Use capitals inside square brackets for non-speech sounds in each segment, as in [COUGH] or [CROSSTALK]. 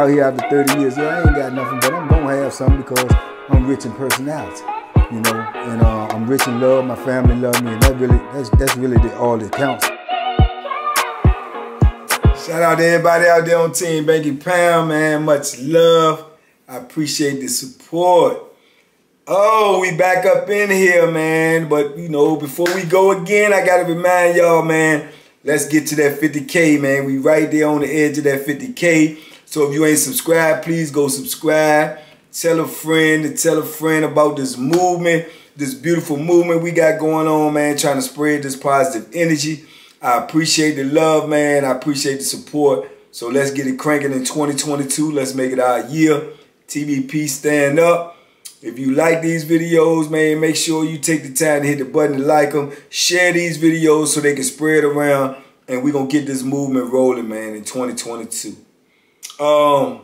out here after 30 years. Yeah, I ain't got nothing, but I'm gonna have something because I'm rich in personality. You know, and uh, I'm rich in love. My family love me, and that really that's that's really the, all that counts. Shout out to everybody out there on Team Banky Pound, man. Much love. I appreciate the support. Oh, we back up in here, man. But, you know, before we go again, I got to remind y'all, man, let's get to that 50K, man. We right there on the edge of that 50K. So if you ain't subscribed, please go subscribe. Tell a friend to tell a friend about this movement, this beautiful movement we got going on, man, trying to spread this positive energy. I appreciate the love, man. I appreciate the support. So let's get it cranking in 2022. Let's make it our year. TBP stand up. If you like these videos, man, make sure you take the time to hit the button to like them. Share these videos so they can spread around. And we're going to get this movement rolling, man, in 2022. Um,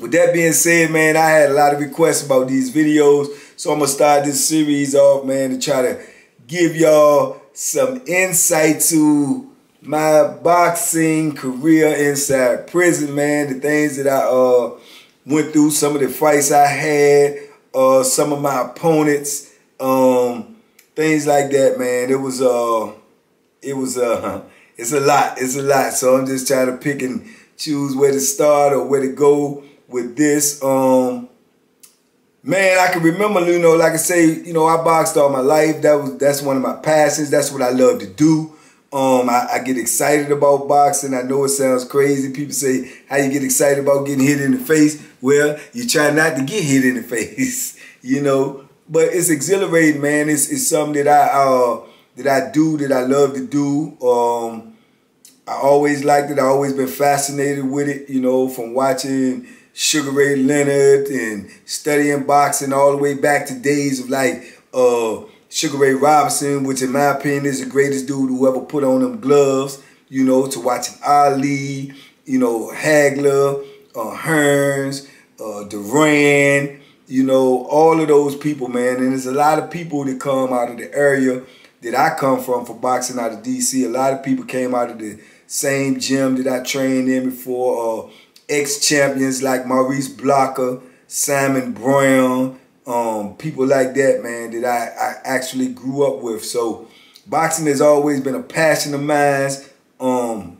with that being said, man, I had a lot of requests about these videos. So I'm to start this series off, man, to try to give y'all some insight to my boxing career inside prison, man. The things that I uh, went through, some of the fights I had, uh, some of my opponents, um, things like that, man. It was uh, it was uh, [LAUGHS] it's a lot, it's a lot. So I'm just trying to pick and choose where to start or where to go with this. Um, man, I can remember, you know, like I say, you know, I boxed all my life. That was that's one of my passions. That's what I love to do. Um, I, I, get excited about boxing. I know it sounds crazy. People say, how you get excited about getting hit in the face? Well, you try not to get hit in the [LAUGHS] face, you know. But it's exhilarating, man. It's, it's something that I uh, that I do, that I love to do. Um, I always liked it. I always been fascinated with it, you know, from watching Sugar Ray Leonard and studying boxing all the way back to days of like uh, Sugar Ray Robinson, which in my opinion is the greatest dude who ever put on them gloves, you know, to watching Ali, you know, Hagler, uh, Hearns, uh, Duran, you know, all of those people, man. And there's a lot of people that come out of the area that I come from for boxing out of D.C. A lot of people came out of the same gym that I trained in before. Uh, Ex-champions like Maurice Blocker, Simon Brown, um, people like that, man, that I, I actually grew up with. So boxing has always been a passion of mine. Um,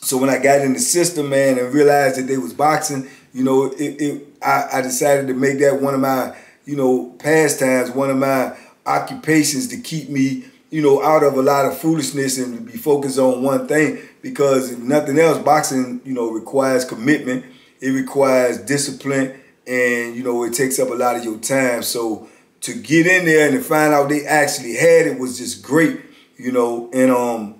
so when I got in the system, man, and realized that they was boxing, you know, it, it I, I decided to make that one of my, you know, pastimes, one of my occupations to keep me, you know, out of a lot of foolishness and be focused on one thing. Because if nothing else, boxing, you know, requires commitment. It requires discipline and you know it takes up a lot of your time. So to get in there and to find out they actually had it was just great, you know. And um,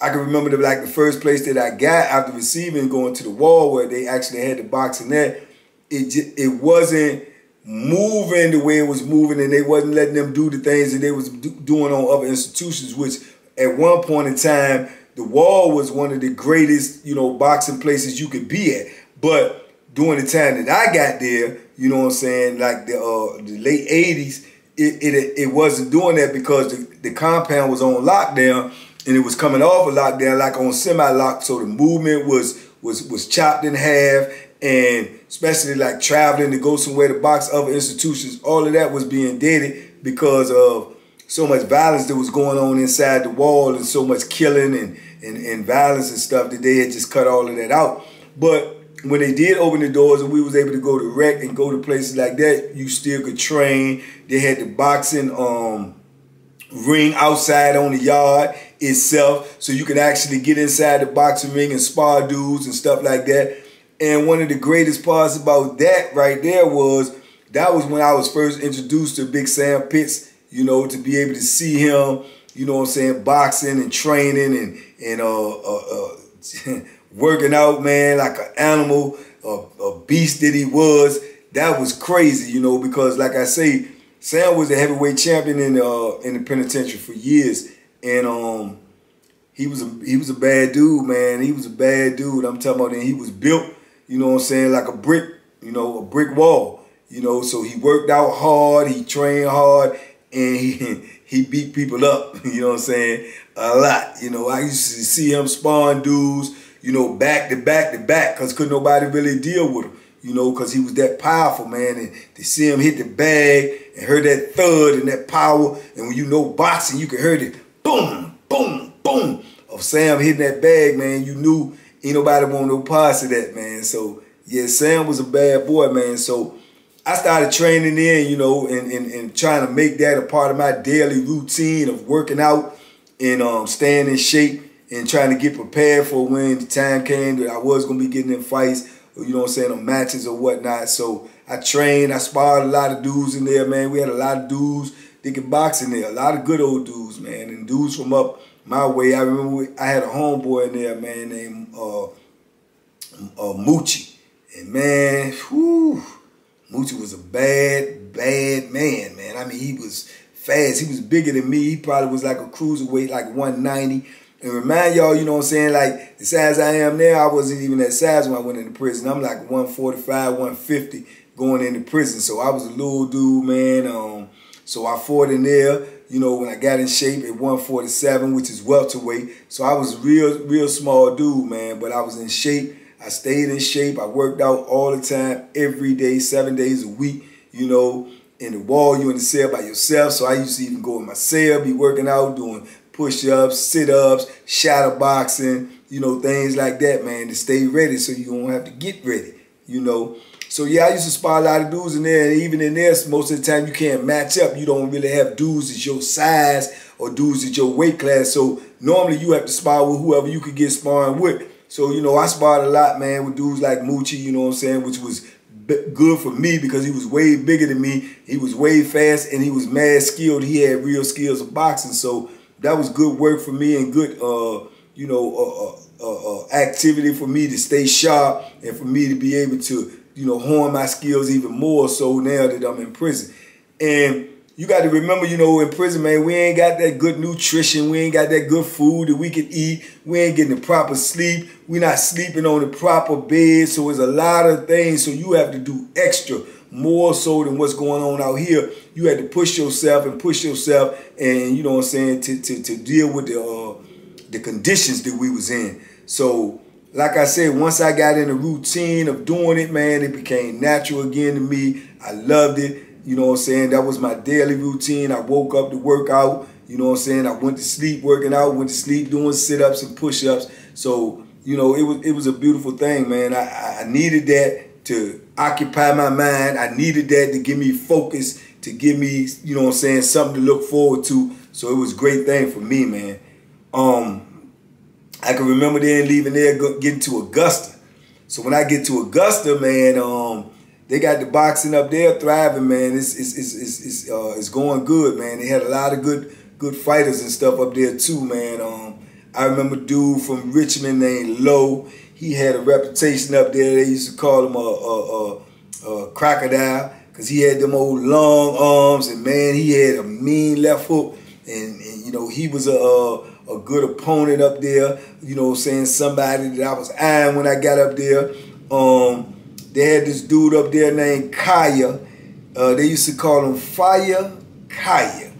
I can remember the like the first place that I got after receiving going to the wall where they actually had the boxing there. It just, it wasn't moving the way it was moving, and they wasn't letting them do the things that they was do, doing on other institutions. Which at one point in time, the wall was one of the greatest, you know, boxing places you could be at, but during the time that I got there, you know what I'm saying, like the uh, the late 80s, it, it it wasn't doing that because the, the compound was on lockdown and it was coming off of lockdown like on semi-lock, so the movement was was was chopped in half and especially like traveling to go somewhere to box other institutions, all of that was being deaded because of so much violence that was going on inside the wall and so much killing and, and, and violence and stuff that they had just cut all of that out. But when they did open the doors and we was able to go to rec and go to places like that, you still could train. They had the boxing um, ring outside on the yard itself, so you could actually get inside the boxing ring and spar dudes and stuff like that. And one of the greatest parts about that right there was that was when I was first introduced to Big Sam Pitts, you know, to be able to see him, you know what I'm saying, boxing and training and and uh, uh, uh [LAUGHS] working out, man, like an animal, a, a beast that he was. That was crazy, you know, because like I say, Sam was a heavyweight champion in the uh, in the penitentiary for years, and um, he was a he was a bad dude, man. He was a bad dude. I'm talking about, and he was built, you know what I'm saying, like a brick, you know, a brick wall, you know. So he worked out hard, he trained hard, and he [LAUGHS] he beat people up, [LAUGHS] you know what I'm saying, a lot. You know, I used to see him spawn dudes you know, back to back to back, cause couldn't nobody really deal with him, you know, cause he was that powerful, man. And to see him hit the bag and heard that thud and that power, and when you know boxing, you can hear it, boom, boom, boom, of Sam hitting that bag, man. You knew ain't nobody want no parts of that, man. So yeah, Sam was a bad boy, man. So I started training in, you know, and, and, and trying to make that a part of my daily routine of working out and um, staying in shape and trying to get prepared for when the time came that I was going to be getting in fights, you know what I'm saying, on matches or whatnot. So I trained, I sparred a lot of dudes in there, man. We had a lot of dudes that could box in there, a lot of good old dudes, man, and dudes from up my way. I remember I had a homeboy in there, man, named uh, uh, Moochie. And man, whew, Moochie was a bad, bad man, man. I mean, he was fast. He was bigger than me. He probably was like a cruiserweight, like 190. And remind y'all, you know what I'm saying, like the size I am now, I wasn't even that size when I went into prison. I'm like 145, 150 going into prison. So I was a little dude, man. Um, so I fought in there, you know, when I got in shape at 147, which is welterweight. So I was real, real small dude, man. But I was in shape. I stayed in shape. I worked out all the time, every day, seven days a week, you know. In the wall, you in the cell by yourself. So I used to even go in my cell, be working out, doing push-ups, sit-ups, shadow boxing, you know, things like that, man, to stay ready so you don't have to get ready, you know. So yeah, I used to spar a lot of dudes in there, and even in this, most of the time you can't match up. You don't really have dudes that's your size or dudes at your weight class. So normally you have to spar with whoever you could get sparring with. So, you know, I sparred a lot, man, with dudes like Moochie, you know what I'm saying, which was good for me because he was way bigger than me. He was way fast and he was mad skilled. He had real skills of boxing. So that was good work for me and good, uh, you know, uh, uh, uh, activity for me to stay sharp and for me to be able to you know, hone my skills even more so now that I'm in prison. And you got to remember, you know, in prison, man, we ain't got that good nutrition. We ain't got that good food that we can eat. We ain't getting the proper sleep. we not sleeping on the proper bed. So it's a lot of things. So you have to do extra more so than what's going on out here. You had to push yourself and push yourself and, you know what I'm saying, to, to, to deal with the, uh, the conditions that we was in. So like I said, once I got in the routine of doing it, man, it became natural again to me. I loved it. You know what I'm saying? That was my daily routine. I woke up to work out. You know what I'm saying? I went to sleep working out, went to sleep doing sit-ups and push-ups. So, you know, it was it was a beautiful thing, man. I, I needed that to occupy my mind. I needed that to give me focus, to give me, you know what I'm saying, something to look forward to. So it was a great thing for me, man. Um, I can remember then leaving there, getting to Augusta. So when I get to Augusta, man, um, they got the boxing up there thriving, man. It's it's it's it's it's, uh, it's going good, man. They had a lot of good good fighters and stuff up there too, man. Um, I remember dude from Richmond named Lowe. He had a reputation up there. They used to call him a, a, a, a crocodile because he had them old long arms and man, he had a mean left hook. And, and you know, he was a, a good opponent up there. You know, saying somebody that I was eyeing when I got up there. Um, they had this dude up there named Kaya. Uh, they used to call him Fire Kaya.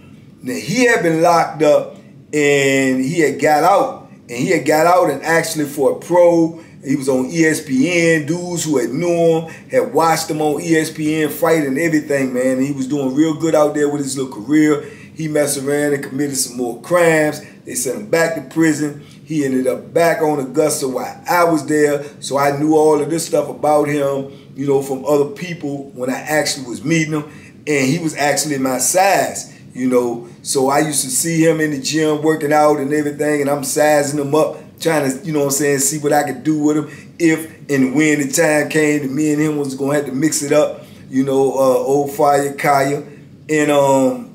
Now he had been locked up and he had got out. And he had got out and actually for a pro. He was on ESPN. Dudes who had knew him had watched him on ESPN fight and everything, man. And he was doing real good out there with his little career. He messed around and committed some more crimes. They sent him back to prison. He ended up back on Augusta while I was there. So I knew all of this stuff about him, you know, from other people when I actually was meeting him. And he was actually my size, you know. So I used to see him in the gym working out and everything, and I'm sizing him up, trying to, you know what I'm saying, see what I could do with him if and when the time came that me and him was gonna have to mix it up, you know, uh, old fire Kaya. And um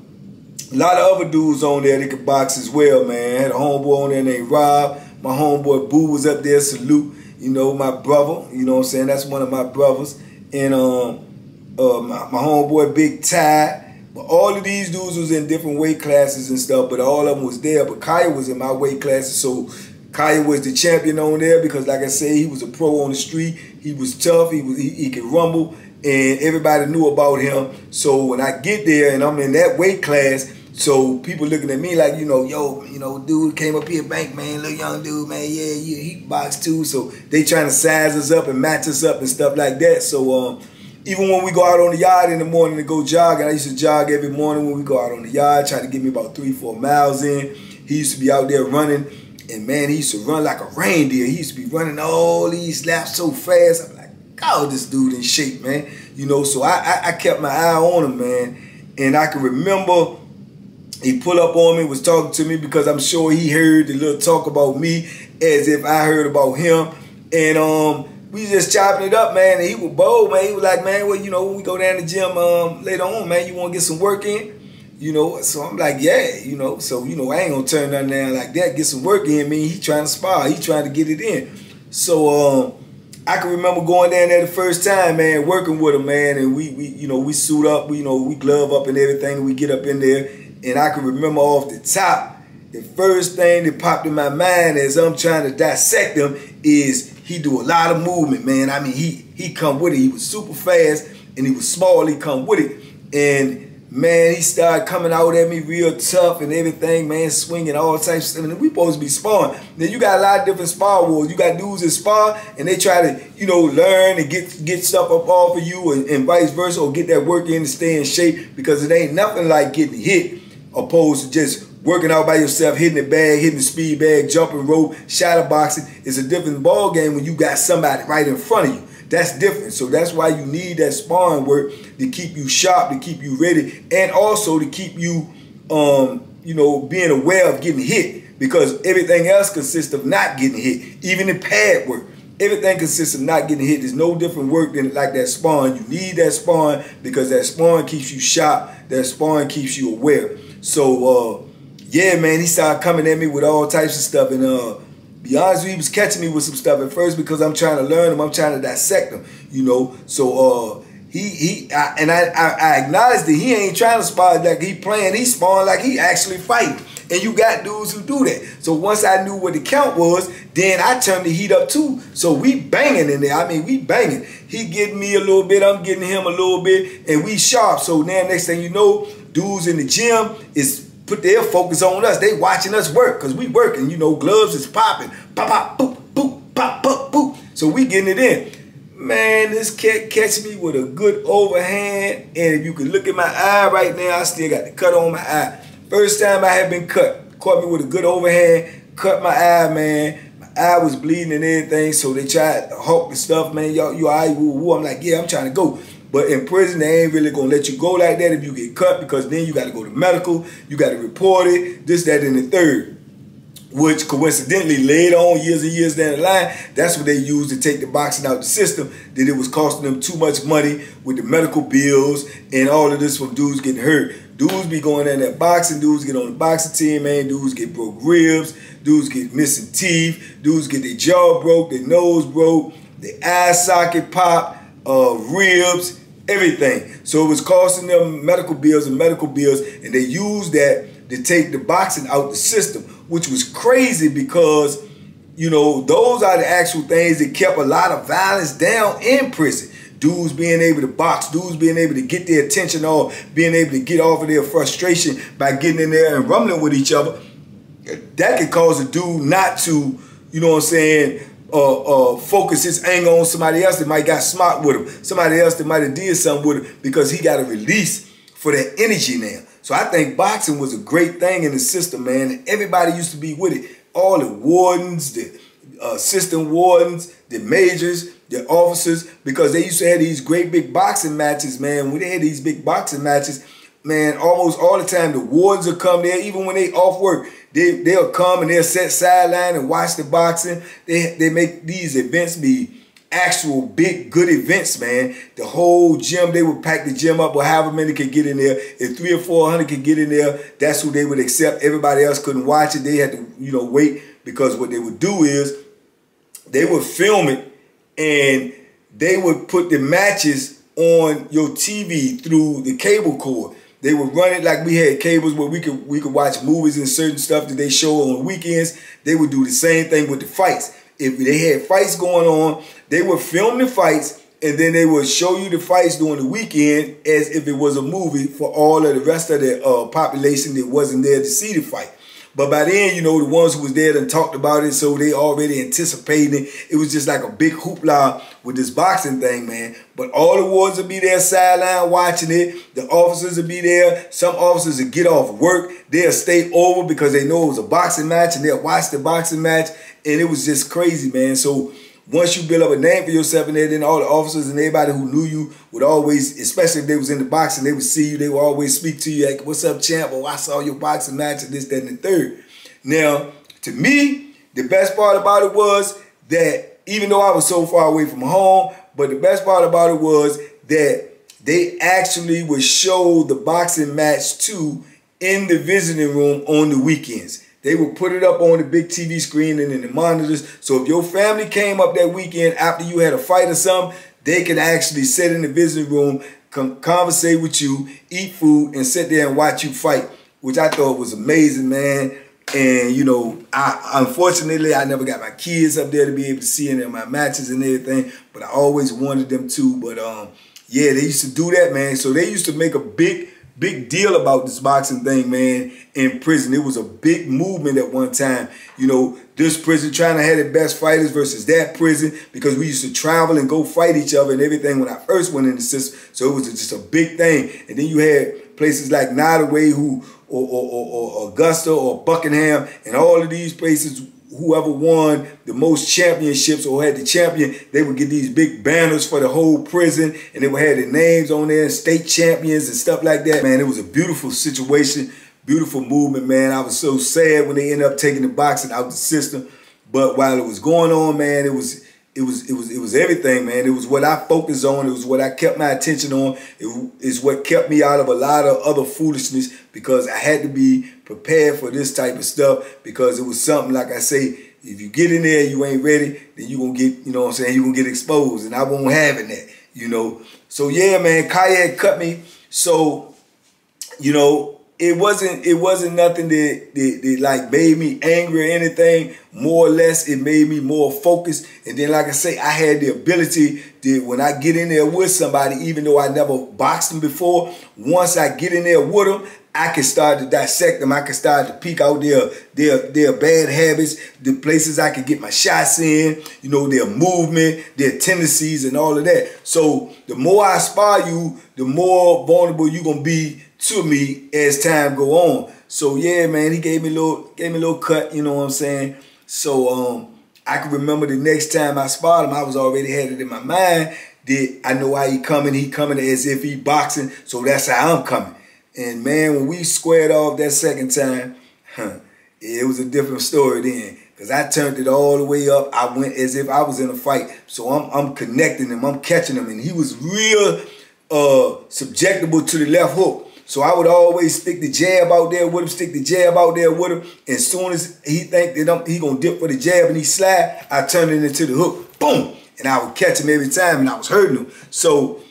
a lot of other dudes on there that could box as well, man. I had a homeboy on there named Rob. My homeboy Boo was up there, salute. You know, my brother, you know what I'm saying? That's one of my brothers. And um, uh, my, my homeboy Big Ty. But all of these dudes was in different weight classes and stuff, but all of them was there. But Kaya was in my weight classes, so Kaya was the champion on there because, like I say, he was a pro on the street. He was tough. He was he, he could rumble, and everybody knew about him. So when I get there and I'm in that weight class, so people looking at me like, you know, yo, you know, dude came up here, bank man, little young dude, man, yeah, yeah, he box too. So they trying to size us up and match us up and stuff like that. So um, even when we go out on the yard in the morning to go jogging, I used to jog every morning when we go out on the yard, trying to get me about three, four miles in. He used to be out there running, and man, he used to run like a reindeer. He used to be running all these laps so fast. God, this dude in shape, man. You know, so I, I, I kept my eye on him, man. And I can remember he pulled up on me, was talking to me because I'm sure he heard the little talk about me as if I heard about him. And um, we just chopping it up, man. And he was bold, man. He was like, man, well, you know, when we go down the gym um, later on, man, you want to get some work in? You know, so I'm like, yeah, you know, so, you know, I ain't going to turn nothing down like that, get some work in. I mean, he trying to spar. He trying to get it in. So, um, I can remember going down there the first time, man, working with him, man, and we, we you know, we suit up, we, you know, we glove up and everything, we get up in there, and I can remember off the top, the first thing that popped in my mind as I'm trying to dissect him is he do a lot of movement, man. I mean, he he come with it. He was super fast and he was small. He come with it, and man, he started coming out at me real tough and everything, man, swinging all types of stuff. And we supposed to be sparring. Then you got a lot of different spar wars. You got dudes that spar and they try to, you know, learn and get get stuff up off of you and, and vice versa, or get that work in to stay in shape because it ain't nothing like getting hit opposed to just working out by yourself, hitting the bag, hitting the speed bag, jumping rope, shadow boxing. It's a different ball game when you got somebody right in front of you. That's different. So that's why you need that sparring work to keep you sharp, to keep you ready, and also to keep you, um, you know, being aware of getting hit. Because everything else consists of not getting hit, even the pad work. Everything consists of not getting hit. There's no different work than like that sparring. You need that sparring because that sparring keeps you sharp. That sparring keeps you aware. So uh, yeah, man, he started coming at me with all types of stuff, and uh, be honest with you, he was catching me with some stuff at first because I'm trying to learn him. I'm trying to dissect him, you know. So uh, he he I, and I, I, I acknowledge that he ain't trying to spar like he playing. He sparring like he actually fighting. And you got dudes who do that. So once I knew what the count was, then I turned the heat up too. So we banging in there. I mean, we banging. He getting me a little bit, I'm getting him a little bit, and we sharp. So now next thing you know, dudes in the gym is put their focus on us. They watching us work because we working. You know, gloves is popping. Pop, pop, boop, boop, pop, pop, boop. So we getting it in. Man, this cat catch me with a good overhand. And if you can look at my eye right now, I still got the cut on my eye. First time I have been cut. Caught me with a good overhand. Cut my eye, man. My eye was bleeding and everything. So they tried to hawk the stuff, man. Y'all, you all right? Woo, woo. I'm like, yeah, I'm trying to go. But in prison, they ain't really gonna let you go like that if you get cut because then you got to go to medical, you got to report it, this, that, and the third. Which coincidentally, later on, years and years down the line, that's what they used to take the boxing out the system. That it was costing them too much money with the medical bills and all of this from dudes getting hurt. Dudes be going in that boxing, dudes get on the boxing team, man. Dudes get broke ribs, dudes get missing teeth, dudes get their jaw broke, their nose broke, their eye socket pop, uh, ribs, everything. So it was costing them medical bills and medical bills, and they used that to take the boxing out the system, which was crazy because, you know, those are the actual things that kept a lot of violence down in prison. Dudes being able to box, dudes being able to get their attention off, being able to get off of their frustration by getting in there and rumbling with each other. That could cause a dude not to, you know what I'm saying, uh, uh, focus his anger on somebody else that might got smart with him, somebody else that might have did something with him because he got a release for that energy now. So I think boxing was a great thing in the system, man. everybody used to be with it. All the wardens, the uh, assistant wardens, the majors, the officers, because they used to have these great big boxing matches, man. When they had these big boxing matches, man, almost all the time the wardens would come there, even when they off work. They they'll come and they'll set sideline and watch the boxing. They they make these events be actual big good events, man. The whole gym, they would pack the gym up or however many could get in there. If three or four hundred could get in there, that's who they would accept. Everybody else couldn't watch it. They had to, you know, wait because what they would do is they would film it and they would put the matches on your TV through the cable cord. They would run it like we had cables where we could we could watch movies and certain stuff that they show on weekends. They would do the same thing with the fights. If they had fights going on, they would film the fights and then they would show you the fights during the weekend as if it was a movie for all of the rest of the uh, population that wasn't there to see the fight. But by then, you know, the ones who was there and talked about it, so they already anticipating it. It was just like a big hoopla with this boxing thing, man. But all the wards would be there sideline watching it. The officers would be there. Some officers would get off work. They'll stay over because they know it was a boxing match and they'll watch the boxing match. And it was just crazy, man. So once you build up a name for yourself in there, then all the officers and everybody who knew you would always, especially if they was in the boxing, they would see you, they would always speak to you like, what's up, champ? Oh, I saw your boxing match and this, that, and the third. Now, to me, the best part about it was that even though I was so far away from home, but the best part about it was that they actually would show the boxing match too in the visiting room on the weekends. They would put it up on the big TV screen and in the monitors. So if your family came up that weekend after you had a fight or something, they could actually sit in the visiting room, conversate with you, eat food, and sit there and watch you fight, which I thought was amazing, man. And you know, I unfortunately I never got my kids up there to be able to see any of my matches and everything, but I always wanted them to. But um, yeah, they used to do that, man. So they used to make a big big deal about this boxing thing, man, in prison. It was a big movement at one time. You know, this prison trying to have the best fighters versus that prison because we used to travel and go fight each other and everything when I first went in the system. So it was just a big thing. And then you had places like Nottoway who or, or, or, or Augusta or Buckingham and all of these places whoever won the most championships or had the champion, they would get these big banners for the whole prison and they would have their names on there, state champions and stuff like that. Man, it was a beautiful situation, beautiful movement, man. I was so sad when they ended up taking the boxing out of the system. But while it was going on, man, it was it was it was it was everything, man. It was what I focused on. It was what I kept my attention on. It is what kept me out of a lot of other foolishness because I had to be prepared for this type of stuff because it was something like I say. If you get in there, you ain't ready, then you gonna get, you know what I'm saying, you gonna get exposed, and I won't having that, you know. So yeah, man, Kaya cut me. So, you know, it wasn't it wasn't nothing that, that, that, like made me angry or anything. More or less, it made me more focused. And then, like I say, I had the ability that when I get in there with somebody, even though I never boxed them before, once I get in there with them, I can start to dissect them. I can start to peek out their their their bad habits, the places I can get my shots in, you know, their movement, their tendencies, and all of that. So the more I spar you, the more vulnerable you're gonna be to me as time go on. So yeah, man, he gave me a little gave me a little cut, you know what I'm saying? So um I can remember the next time I spotted him, I was already had it in my mind that I know why he coming, he coming as if he boxing, so that's how I'm coming. And man, when we squared off that second time, huh, it was a different story then. Cause I turned it all the way up. I went as if I was in a fight. So I'm I'm connecting him, I'm catching him, and he was real uh subjectable to the left hook. So I would always stick the jab out there with him, stick the jab out there with him. And as soon as he think that I'm, he gonna dip for the jab and he slide, I turn it into the hook, boom, and I would catch him every time, and I was hurting him. So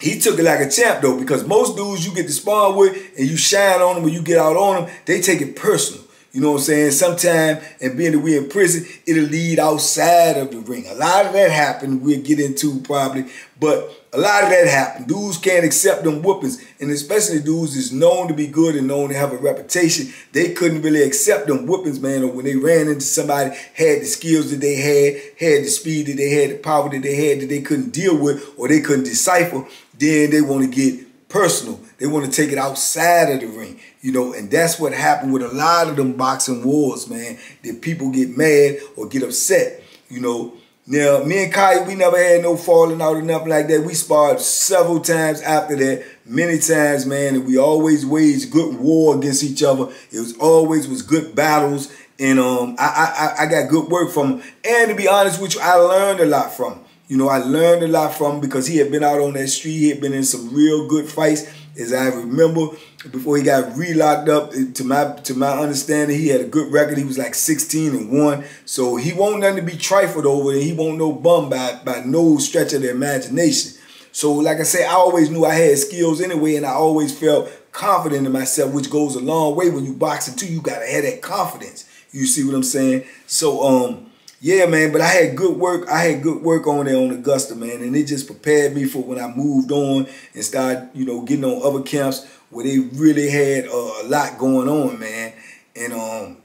he took it like a champ though, because most dudes you get to spawn with and you shine on them or you get out on them, they take it personal. You know what I'm saying? Sometimes, and being that we're in prison, it'll lead outside of the ring. A lot of that happened, we'll get into probably, but a lot of that happened. Dudes can't accept them whoopings, and especially dudes is known to be good and known to have a reputation. They couldn't really accept them whoopings, man. Or when they ran into somebody, had the skills that they had, had the speed that they had, the power that they had that they couldn't deal with or they couldn't decipher, then they want to get personal. They want to take it outside of the ring, you know, and that's what happened with a lot of them boxing wars, man. That people get mad or get upset, you know, now, me and Kai, we never had no falling out or nothing like that. We sparred several times after that, many times, man, and we always waged good war against each other. It was always was good battles, and um, I, I I got good work from him. And to be honest with you, I learned a lot from him. You know, I learned a lot from him because he had been out on that street. He had been in some real good fights as I remember, before he got re-locked up, to my to my understanding, he had a good record. He was like 16 and 1. So he won't nothing to be trifled over and he won't no bum by, by no stretch of the imagination. So like I say, I always knew I had skills anyway, and I always felt confident in myself, which goes a long way when you boxing too. You gotta have that confidence. You see what I'm saying? So um, yeah, man, but I had good work. I had good work on there on Augusta, man, and it just prepared me for when I moved on and started, you know, getting on other camps where they really had uh, a lot going on, man. And um,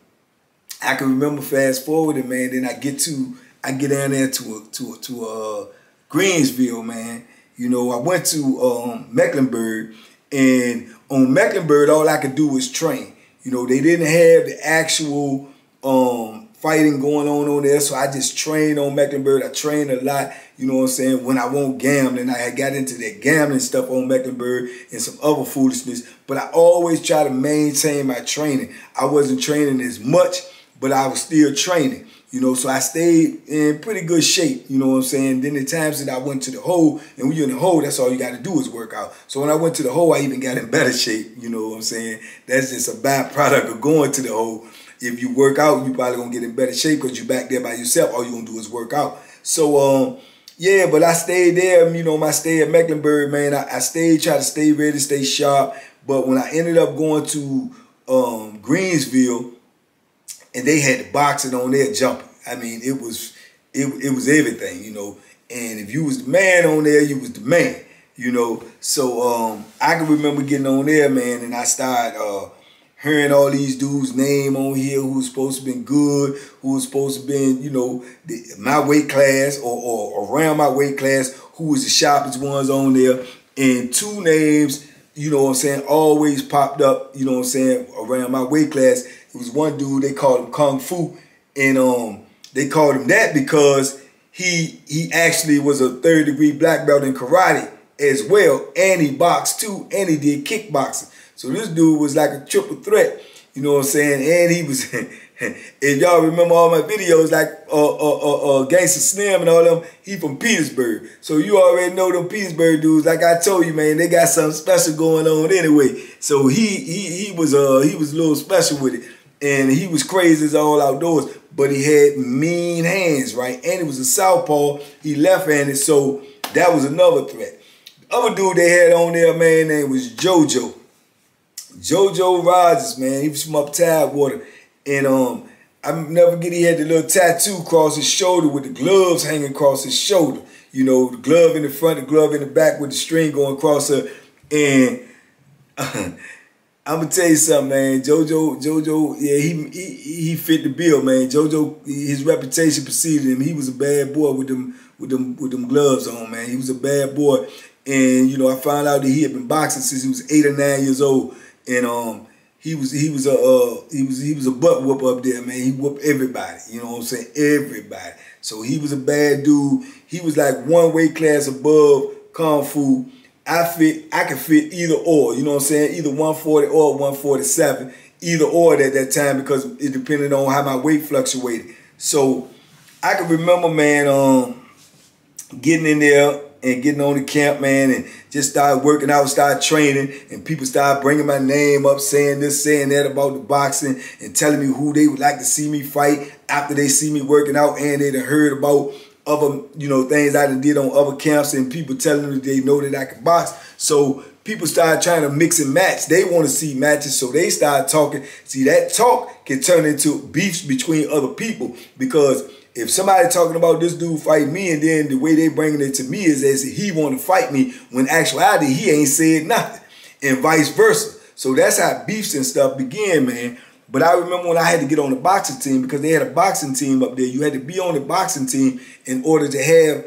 I can remember fast forwarding, man. Then I get to I get down there to to to uh, Greensville, man. You know, I went to um, Mecklenburg, and on Mecklenburg, all I could do was train. You know, they didn't have the actual um, fighting going on on there. So I just trained on Mecklenburg. I trained a lot, you know what I'm saying, when I won't gambling. I had got into that gambling stuff on Mecklenburg and some other foolishness. But I always try to maintain my training. I wasn't training as much, but I was still training. You know, so I stayed in pretty good shape, you know what I'm saying? Then the times that I went to the hole, and when you're in the hole, that's all you got to do is work out. So when I went to the hole, I even got in better shape, you know what I'm saying? That's just a byproduct of going to the hole if you work out, you probably gonna get in better shape because you back there by yourself. All you gonna do is work out. So um, yeah, but I stayed there. You know, my stay at Mecklenburg, man. I, I stayed, try to stay ready, stay sharp. But when I ended up going to um, Greensville, and they had the boxing on there jumping. I mean, it was it it was everything, you know. And if you was the man on there, you was the man, you know. So um, I can remember getting on there, man, and I started. Uh, hearing all these dudes' name on here who's supposed to been good, who's supposed to been, you know, the, my weight class or, or around my weight class, who was the sharpest ones on there. And two names, you know what I'm saying, always popped up, you know what I'm saying, around my weight class. It was one dude, they called him Kung Fu. And um, they called him that because he he actually was a third degree black belt in karate as well. And he boxed too, and he did kickboxing. So this dude was like a triple threat, you know what I'm saying? And he was, [LAUGHS] if y'all remember all my videos, like uh, uh, uh, uh, Gangsta Slim and all them, he from Petersburg. So you already know them Petersburg dudes. Like I told you, man, they got something special going on anyway. So he he he was uh he was a little special with it, and he was crazy as all outdoors. But he had mean hands, right? And he was a southpaw. He left-handed, so that was another threat. The other dude they had on there, man, name was JoJo. JoJo Rogers, man, he was from up Tidewater. And um, I never get he had the little tattoo across his shoulder with the gloves hanging across his shoulder. You know, the glove in the front, the glove in the back with the string going across her. And [LAUGHS] I'm gonna tell you something, man. JoJo, JoJo, yeah, he he he fit the bill, man. JoJo, his reputation preceded him. He was a bad boy with them with them with them gloves on, man. He was a bad boy, and you know, I found out that he had been boxing since he was eight or nine years old and um he was he was a uh, he was he was a butt whoop up there, man. He whooped everybody. You know what I'm saying? Everybody. So he was a bad dude. He was like one weight class above kung fu. I fit I could fit either or. You know what I'm saying? Either 140 or 147. Either or at that time because it depended on how my weight fluctuated. So I can remember, man, um, getting in there and getting on the camp, man, and just started working out, started training, and people started bringing my name up, saying this, saying that about the boxing, and telling me who they would like to see me fight after they see me working out, and they'd heard about other, you know, things I did on other camps, and people telling me they know that I can box. So people started trying to mix and match. They want to see matches, so they started talking. See, that talk can turn into beefs between other people because if somebody talking about this dude fight me and then the way they bringing it to me is as he want to fight me when actuality he ain't said nothing and vice versa. So that's how beefs and stuff began, man. But I remember when I had to get on the boxing team because they had a boxing team up there. You had to be on the boxing team in order to have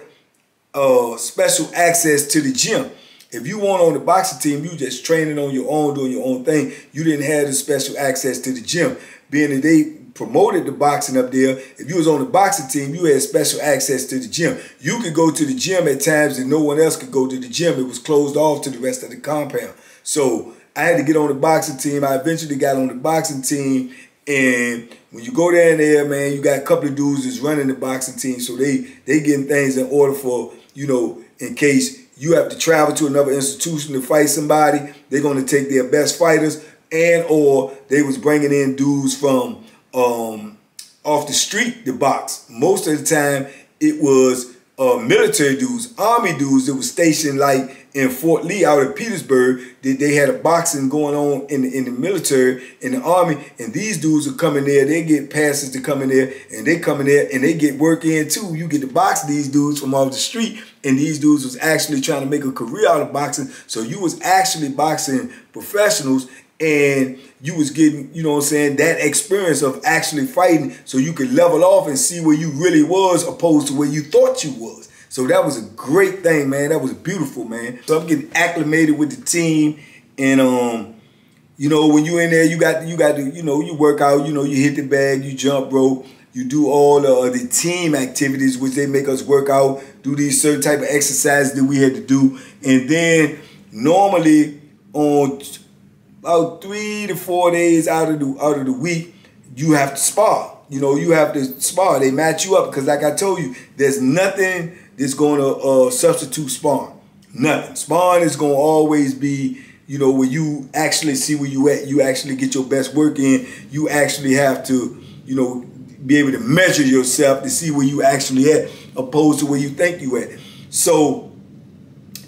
uh, special access to the gym. If you weren't on the boxing team, you just training on your own, doing your own thing. You didn't have the special access to the gym. Being that they promoted the boxing up there. If you was on the boxing team, you had special access to the gym. You could go to the gym at times and no one else could go to the gym. It was closed off to the rest of the compound. So I had to get on the boxing team. I eventually got on the boxing team. And when you go down there, man, you got a couple of dudes that's running the boxing team. So they they getting things in order for, you know, in case you have to travel to another institution to fight somebody, they're going to take their best fighters and or they was bringing in dudes from um, off the street the box. Most of the time, it was uh, military dudes, army dudes that was stationed like in Fort Lee out of Petersburg. They, they had a boxing going on in the, in the military, in the army, and these dudes are coming there. They get passes to come in there, and they come in there and they get work in too. You get to box these dudes from off the street, and these dudes was actually trying to make a career out of boxing. So you was actually boxing professionals, and you was getting, you know what I'm saying, that experience of actually fighting so you could level off and see where you really was opposed to where you thought you was. So that was a great thing, man. That was beautiful, man. So I'm getting acclimated with the team and um you know, when you in there, you got you got to, you know, you work out, you know, you hit the bag, you jump rope, you do all the, the team activities which they make us work out, do these certain type of exercises that we had to do. And then normally on about three to four days out of the out of the week, you have to spar. You know, you have to spar. They match you up because, like I told you, there's nothing that's going to uh, substitute sparring. Nothing. Sparring is going to always be, you know, where you actually see where you at. You actually get your best work in. You actually have to, you know, be able to measure yourself to see where you actually at, opposed to where you think you at. So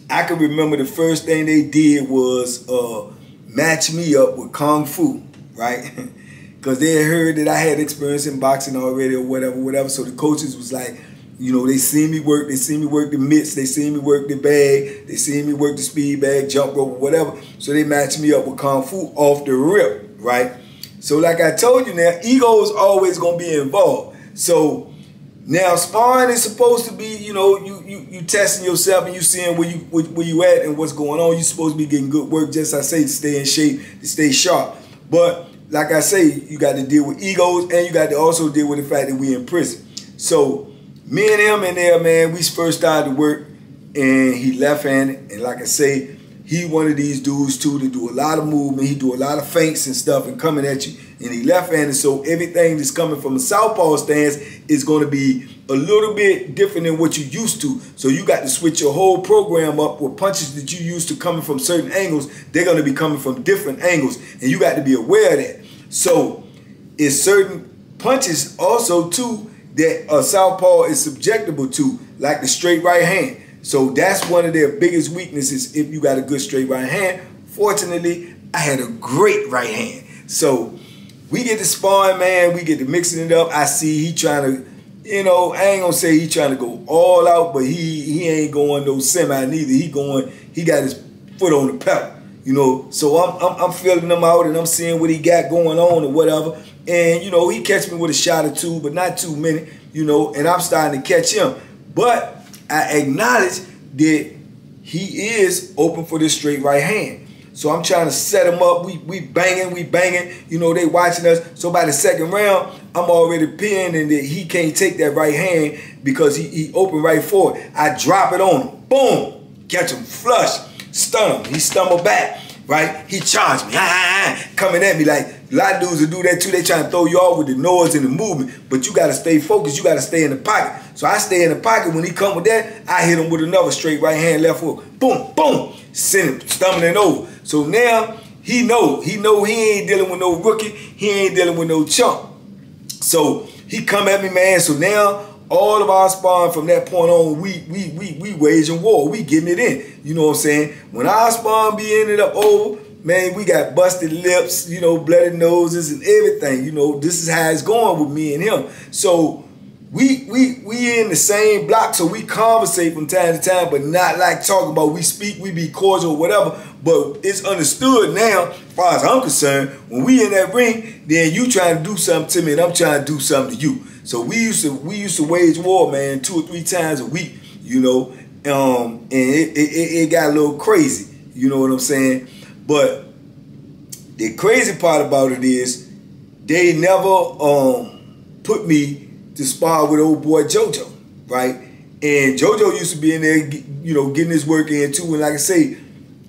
I can remember the first thing they did was. Uh, match me up with Kung Fu, right? [LAUGHS] Because they heard that I had experience in boxing already or whatever, whatever. So the coaches was like, you know, they see me work, they see me work the mitts, they see me work the bag, they see me work the speed bag, jump rope, whatever. So they matched me up with Kung Fu off the rip, right? So like I told you now, ego is always gonna be involved. So now sparring is supposed to be, you know, you you you testing yourself and you seeing where you where, where you at and what's going on. You're supposed to be getting good work, just I say, to stay in shape, to stay sharp. But like I say, you got to deal with egos and you got to also deal with the fact that we in prison. So me and him in there, man, we first started to work and he left-handed. And like I say, he one of these dudes too to do a lot of movement. He do a lot of feints and stuff and coming at you and he left-handed. So everything that's coming from a southpaw stance is going to be a little bit different than what you used to. So you got to switch your whole program up with punches that you used to coming from certain angles. They're going to be coming from different angles, and you got to be aware of that. So it's certain punches also too that a southpaw is subjectable to, like the straight right hand. So that's one of their biggest weaknesses if you got a good straight right hand. Fortunately, I had a great right hand. So we get to sparring, man. We get to mixing it up. I see he trying to, you know, I ain't gonna say he trying to go all out, but he he ain't going no semi neither. He going, he got his foot on the pedal, you know. So I'm, I'm I'm feeling him out and I'm seeing what he got going on or whatever. And you know, he catch me with a shot or two, but not too many, you know. And I'm starting to catch him, but I acknowledge that he is open for this straight right hand. So I'm trying to set them up. We we banging, we banging. You know, they watching us. So by the second round, I'm already pinned and that he can't take that right hand because he, he open right forward. I drop it on him. Boom. Catch him flush. Stun him. He stumble back. Right? He charged me. Coming at me like a lot of dudes will do that too. They trying to throw you off with the noise and the movement. But you got to stay focused. You got to stay in the pocket. So I stay in the pocket. When he come with that, I hit him with another straight right hand, left hook. Boom, boom. Send him stumbling over. So now he know, he know he ain't dealing with no rookie, he ain't dealing with no chump. So he come at me, man. So now all of our spawn from that point on, we we we we waging war. We getting it in. You know what I'm saying? When our spawn be ended up over, man, we got busted lips, you know, bloody noses and everything. You know, this is how it's going with me and him. So we we we in the same block, so we conversate from time to time, but not like talking about we speak, we be cordial, whatever. But it's understood now, as far as I'm concerned, when we in that ring, then you trying to do something to me, and I'm trying to do something to you. So we used to we used to wage war, man, two or three times a week, you know, um, and it, it, it got a little crazy, you know what I'm saying? But the crazy part about it is they never um, put me to spar with old boy JoJo, right? And JoJo used to be in there, you know, getting his work in too. And like I say,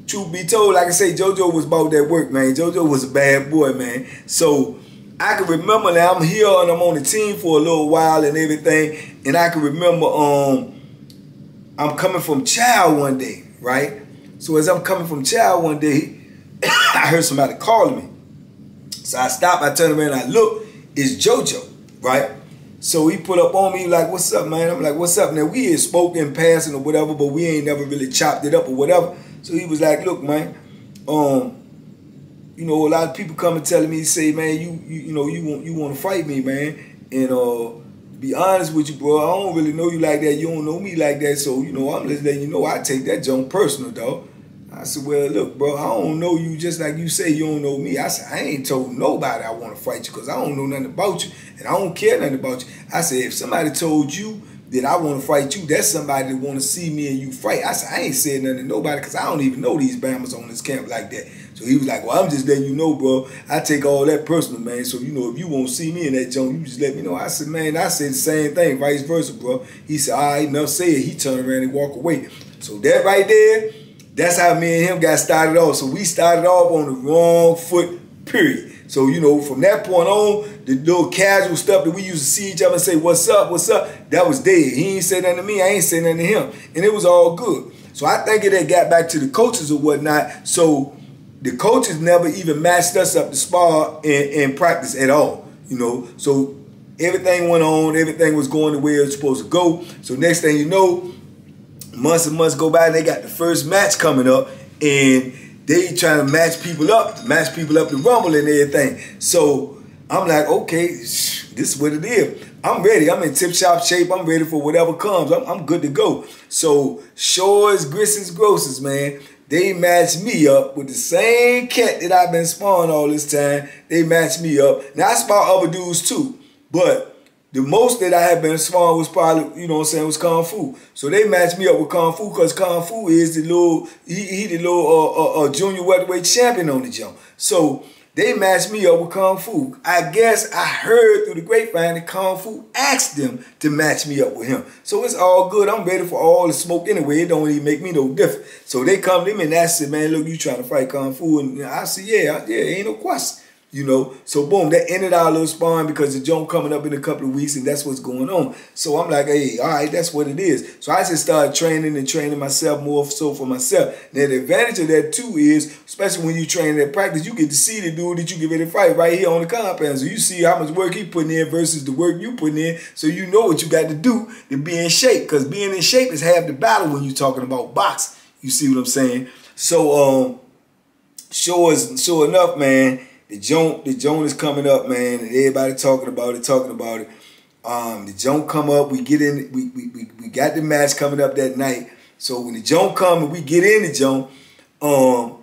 truth be told, like I say, JoJo was about that work, man. JoJo was a bad boy, man. So I can remember now I'm here and I'm on the team for a little while and everything. And I can remember um I'm coming from Chow one day, right? So as I'm coming from Chow one day, [COUGHS] I heard somebody calling me. So I stop, I turn around, I look, it's JoJo, right? So he put up on me like, "What's up, man?" I'm like, "What's up?" Now we had spoken passing or whatever, but we ain't never really chopped it up or whatever. So he was like, "Look, man, um, you know, a lot of people come and telling me, say, man, you you, you know, you want you want to fight me, man, and uh." Be honest with you, bro. I don't really know you like that. You don't know me like that. So, you know, I'm just letting you know I take that junk personal, dog. I said, well, look, bro, I don't know you just like you say you don't know me. I said, I ain't told nobody I want to fight you because I don't know nothing about you and I don't care nothing about you. I said, if somebody told you that I want to fight you, that's somebody that want to see me and you fight. I said, I ain't said nothing to nobody because I don't even know these Bammers on this camp like that. So he was like, well, I'm just letting you know, bro. I take all that personal, man. So, you know, if you won't see me in that joint, you just let me know. I said, man, I said the same thing, vice versa, bro. He said, all right, enough said. He turned around and walked away. So that right there, that's how me and him got started off. So we started off on the wrong foot, period. So, you know, from that point on, the little casual stuff that we used to see each other and say, what's up, what's up, that was dead. He ain't say nothing to me, I ain't say nothing to him. And it was all good. So I think it had got back to the coaches or whatnot. So the coaches never even matched us up to spar in, in practice at all. You know, so everything went on, everything was going the way it was supposed to go. So next thing you know, months and months go by and they got the first match coming up and they trying to match people up, match people up to Rumble and everything. So I'm like, okay, this is what it is. I'm ready. I'm in tip-top shape. I'm ready for whatever comes. I'm, I'm good to go. So Shores, Grissons, Grosses, man, they matched me up with the same cat that I've been sparring all this time. They matched me up. Now I spar other dudes too, but the most that I had been small was probably, you know what I'm saying, was Kung Fu. So they matched me up with Kung Fu because Kung Fu is the little, he, he the little uh, uh, uh, junior welterweight champion on the jump. So they matched me up with Kung Fu. I guess I heard through the grapevine that Kung Fu asked them to match me up with him. So it's all good. I'm ready for all the smoke anyway. It don't even make me no different. So they come to me and ask me, man, look, you trying to fight Kung Fu? And I said, yeah, yeah, ain't no question. You know, so boom, that ended our little spar because the jump coming up in a couple of weeks and that's what's going on. So I'm like, hey, all right, that's what it is. So I just started training and training myself more so for myself. Now the advantage of that too is, especially when you train at practice, you get to see the dude that you get ready to fight right here on the compound. So you see how much work he putting in versus the work you putting in. So you know what you got to do to be in shape. Because being in shape is half the battle when you're talking about box. You see what I'm saying? So um, sure, sure enough, man the joint, the joint is coming up, man, and everybody talking about it, talking about it. Um, the joint come up, we get in, we, we, we, we got the match coming up that night. So when the joint come and we get in the joint, um,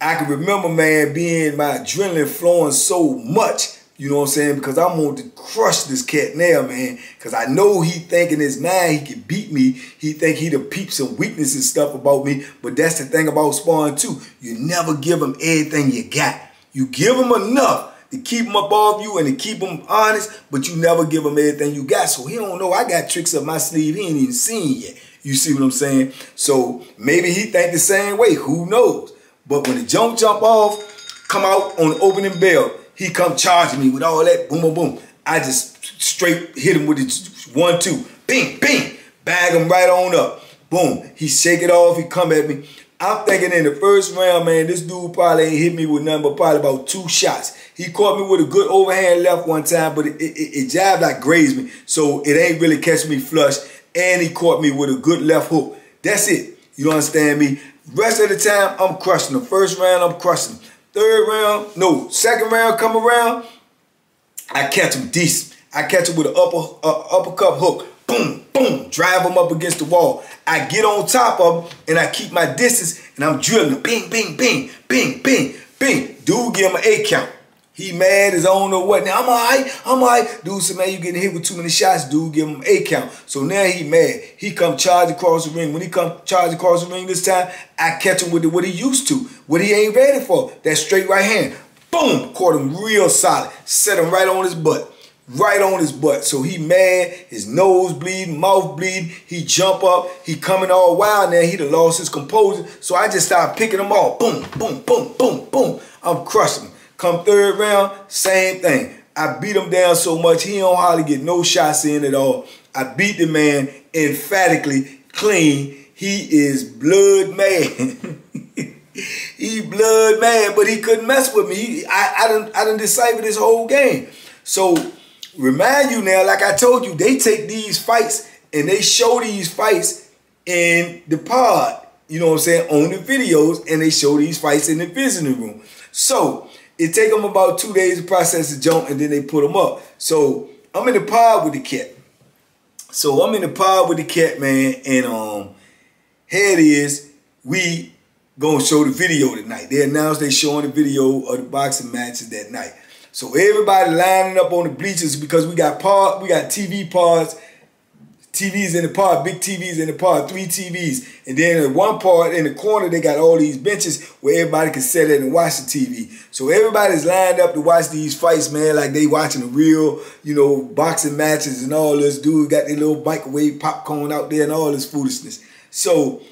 I can remember, man, being my adrenaline flowing so much, you know what I'm saying? Because I want to crush this cat now, man. Because I know he think in his mind he can beat me. He think he done peep some weaknesses and stuff about me. But that's the thing about sparring too. You never give him everything you got. You give them enough to keep them above you and to keep them honest, but you never give them everything you got. So he don't know I got tricks up my sleeve he ain't even seen yet. You see what I'm saying? So maybe he think the same way. Who knows? But when the jump jump off, come out on the opening bell, he come charging me with all that boom, boom, boom. I just straight hit him with the one, two, bing, bing, bag him right on up. Boom. He shake it off. He come at me. I'm thinking in the first round, man, this dude probably ain't hit me with nothing but probably about two shots. He caught me with a good overhand left one time, but it, it, it like grazed me. So it ain't really catching me flush. And he caught me with a good left hook. That's it. You understand me? Rest of the time, I'm crushing. The first round, I'm crushing. Third round, no. Second round come around, I catch him decent. I catch him with an upper uh, uppercut hook boom, drive them up against the wall. I get on top of them and I keep my distance and I'm drilling. Bing, bing, bing, bing, bing, bing. Dude give him an eight count. He mad as I don't know what. Now I'm alright, I'm alright. Dude said, man, you getting hit with too many shots. Dude give him eight count. So now he mad. He come charge across the ring. When he come charge across the ring this time, I catch him with the, what he used to. What he ain't ready for. That straight right hand. Boom, caught him real solid. Set him right on his butt right on his butt. So he mad, his nose bleeding, mouth bleeding. He jump up, he coming all wild now. He done lost his composure. So I just start picking them all. Boom, boom, boom, boom, boom. I'm crushing him. Come third round, same thing. I beat him down so much, he don't hardly get no shots in at all. I beat the man emphatically, clean. He is blood mad. [LAUGHS] he blood mad, but he couldn't mess with me. He, I, I, didn't, I didn't decipher this whole game. So remind you now, like I told you, they take these fights and they show these fights in the pod. You know what I'm saying? On the videos, and they show these fights in the visiting room. So it take them about two days to process the jump, and then they put them up. So I'm in the pod with the cat. So I'm in the pod with the cat, man, and um, here it is. We gonna show the video tonight. They announced they showing the video of the boxing matches that night. So everybody lining up on the bleachers because we got pod, we got TV pods TVs in the pod, big TVs in the pod, three TVs. And then in one part in the corner, they got all these benches where everybody can sit in and watch the TV. So everybody's lined up to watch these fights, man, like they watching the real, you know, boxing matches and all this. Dude got their little microwave popcorn out there and all this foolishness. So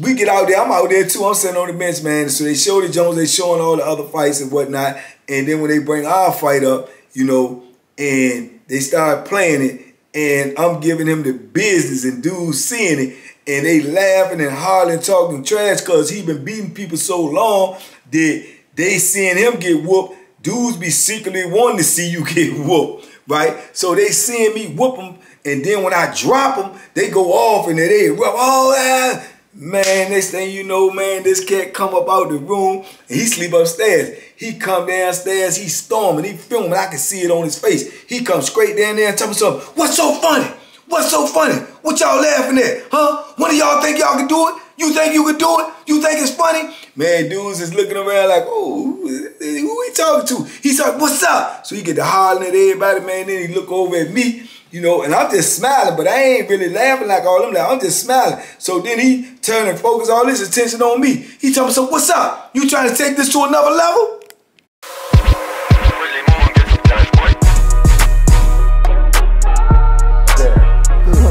we get out there. I'm out there too. I'm sitting on the bench, man. So they show the Jones, they showing all the other fights and whatnot. And then when they bring our fight up, you know, and they start playing it, and I'm giving him the business and dudes seeing it and they laughing and hollering, talking trash because he been beating people so long that they seeing him get whooped. Dudes be secretly wanting to see you [LAUGHS] get whooped, right? So they seeing me whoop them and then when I drop them, they go off and they rub, oh, ah. Man, next thing you know, man, this cat come up out the room and he sleep upstairs. He come downstairs, he storming, he filming. I can see it on his face. He come straight down there and tell me something. What's so funny? What's so funny? What y'all laughing at? Huh? One of y'all think y'all can do it? You think you can do it? You think it's funny? Man, dudes is looking around like, oh, who he talking to? He's like, what's up? So he get to hollering at everybody, man. Then he look over at me. You know, and I'm just smiling, but I ain't really laughing like all them. Like, I'm just smiling. So then he turn and focus all his attention on me. He told me, so what's up? You trying to take this to another level?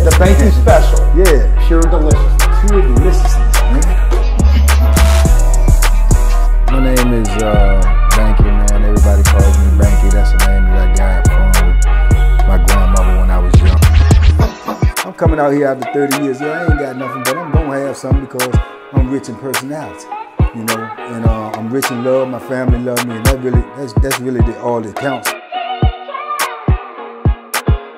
The bacon special. Yeah. Pure delicious. Pure deliciousness, man. My name is uh, coming out here after 30 years. Yeah, I ain't got nothing, but I'm gonna have something because I'm rich in personality. You know, and uh, I'm rich in love. My family love me, and that really, that's that's really the, all that counts.